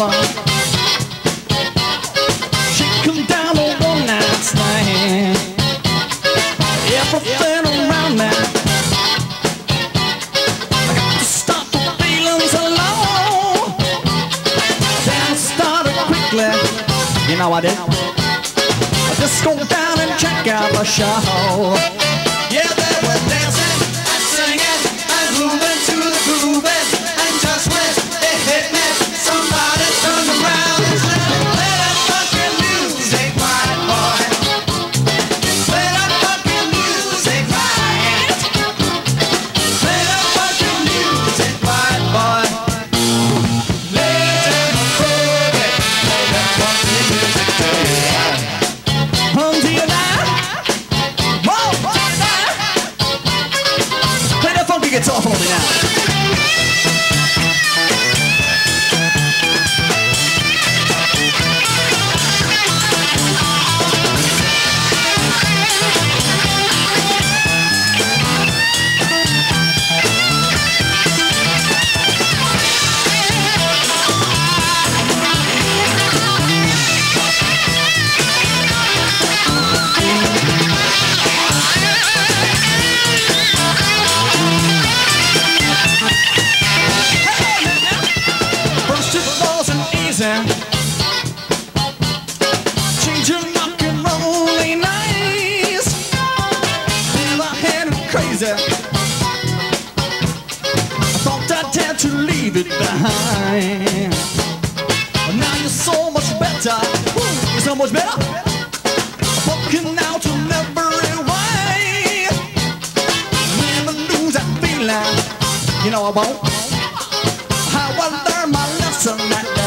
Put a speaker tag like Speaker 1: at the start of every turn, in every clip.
Speaker 1: love. She come down on one night stand. Everything around me. I got to stop the feelings alone. Then I started quickly. You know I did. I just go down and check out the show.
Speaker 2: Yeah, they were dancing.
Speaker 1: now. leave it behind. Now you're so much better. Woo, you're so much better. Fucking out to never rewind. Never lose that feeling. You know I won't. I learned my lesson.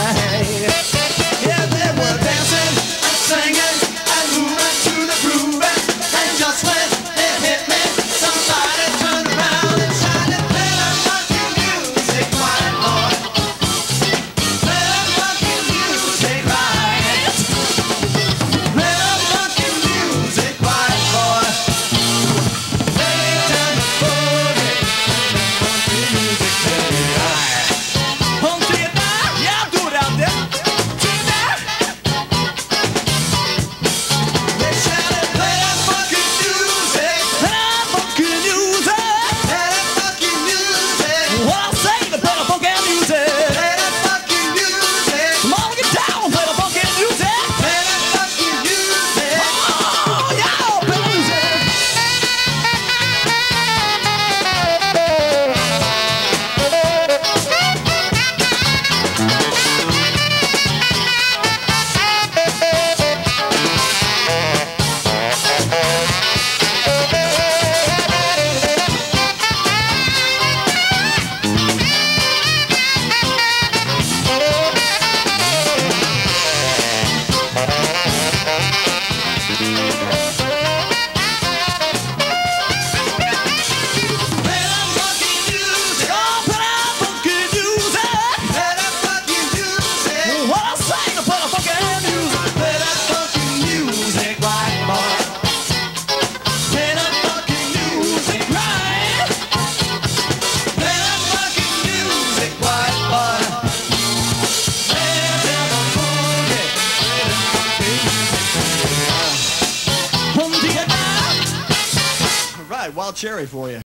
Speaker 1: Cherry for you.